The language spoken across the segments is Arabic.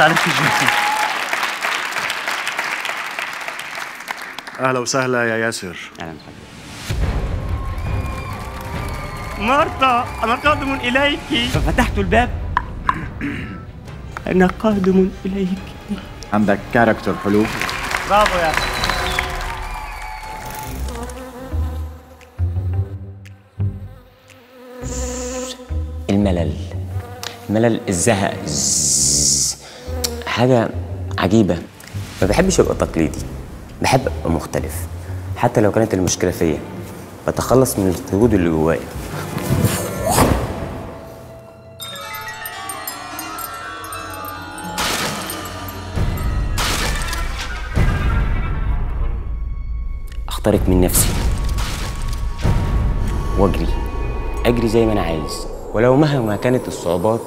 شوي أهلا وسهلا يا ياسر. أهلا بحضرتك مرتا أنا قادم إليك. ففتحت الباب. أنا قادم إليك. عندك كاركتر حلو. برافو يا الملل. الملل الزهق. الزز. حاجة عجيبة. ما بحبش أبقى تقليدي. بحب أبقى مختلف. حتى لو كانت المشكلة فيا. بتخلص من القيود اللي جوايا. أخترق من نفسي. وأجري. أجري زي ما أنا عايز. ولو مهما كانت الصعوبات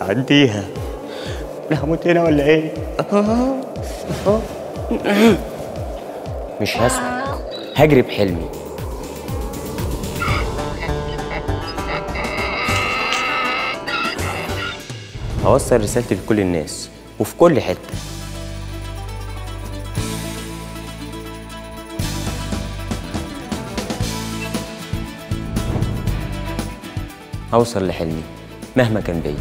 عديها لا هموت هنا ولا إيه؟ مش هسكت هجري بحلمي. هوصل رسالتي لكل الناس وفي كل حتة. هوصل لحلمي مهما كان بيا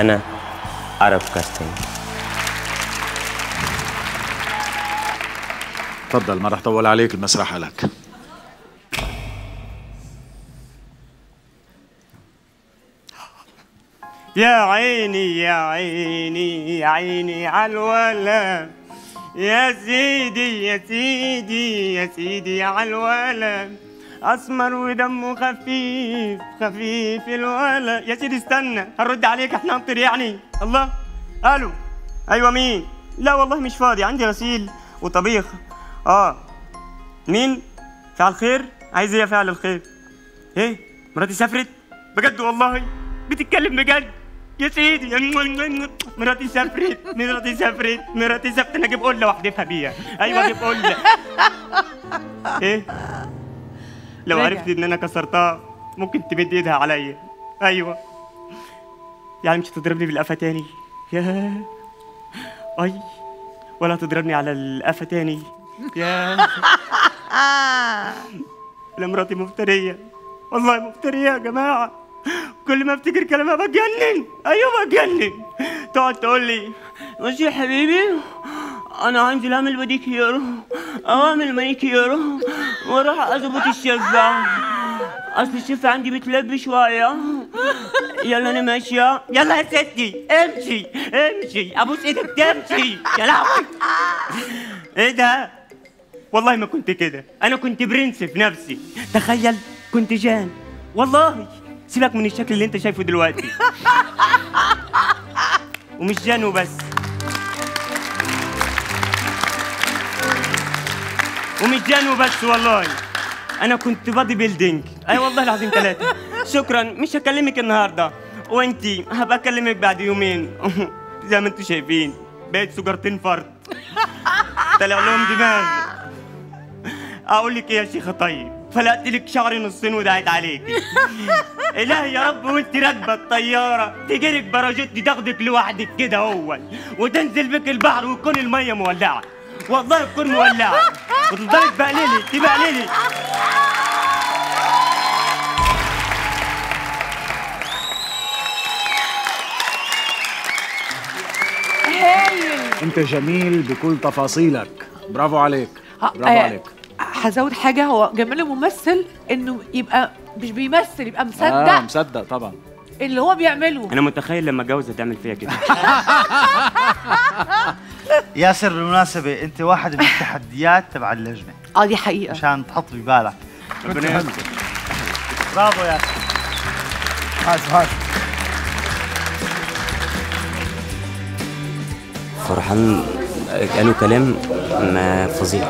أنا عرب كاستنج تفضل ما رح طول عليك المسرح لك. يا عيني يا عيني يا عيني على الولد. يا سيدي يا سيدي يا سيدي على الولد. أسمر ودمه خفيف خفيف الولد يا سيدي استنى هنرد عليك إحنا نطير يعني. الله. ألو. أيوه مين؟ لا والله مش فاضي. عندي غسيل وطبيخ. آه. مين؟ فعل خير؟ عايز إيه يا فعل الخير؟ إيه؟ مراتي سافرت؟ بجد والله؟ بتتكلم بجد؟ يا سيدي. مراتي سافرت مراتي سافرت مراتي سافرت. أنا أجيب قلة واحدفها بيها. أيوه أجيب قلة. إيه؟ لو. عرفت ان أنا كسرتها ممكن تمد إيدها عليا أيوه. يعني مش هتضربني بالقفا تاني. يا أي. ولا هتضربني على القفا تاني. يا لا مراتي مفترية. والله مفترية يا جماعة. كل ما أفتكر كلامها بتجنن. أيوه بتجنن. تقعد تقول لي ماشي يا حبيبي. أنا هنزل أعمل باديكير أو أعمل مانيكير وأروح اظبط الشفة أصل الشفة عندي بتلبي شوية. يلا أنا ماشية يلا يا ستي امشي امشي. أبوس إيدك تمشي. يا لهوي. إيه ده؟ والله ما كنت كده. أنا كنت برنس في نفسي. تخيل كنت جان. والله سيبك من الشكل اللي أنت شايفه دلوقتي. ومش جان وبس. ومش جان وبس والله. أنا كنت body building. أي والله العظيم ثلاثة. شكرا. مش هكلمك النهارده. وانتي هبقى أكلمك بعد يومين. زي ما أنتوا شايفين. بقيت سجارتين فرد طلع لهم دماغ أقول لك إيه يا شيخة طيب؟ فلقت لك شعري نصين ودعيت عليك. إلهي يا رب وأنت راكبة الطيارة. تجيلك باراجوت تاخدك لوحدك كده هو وتنزل بك البحر وتكون المية مولعة. والله تكون مولعه وتفضلي تبقللي تبقللي أنت جميل بكل تفاصيلك. برافو عليك. برافو آه، عليك. هزود حاجة هو جمال الممثل إنه يبقى مش بيمثل يبقى مصدق آه مصدق طبعا. اللي هو بيعمله. أنا متخيل لما أتجوز هتعمل فيا كده. ياسر بالمناسبة أنت واحد من التحديات تبع اللجنة. آه دي حقيقة. عشان تحط ببالك ربنا يستر برافو ياسر. هات هات فرحان قالوا كلام ما فظيع.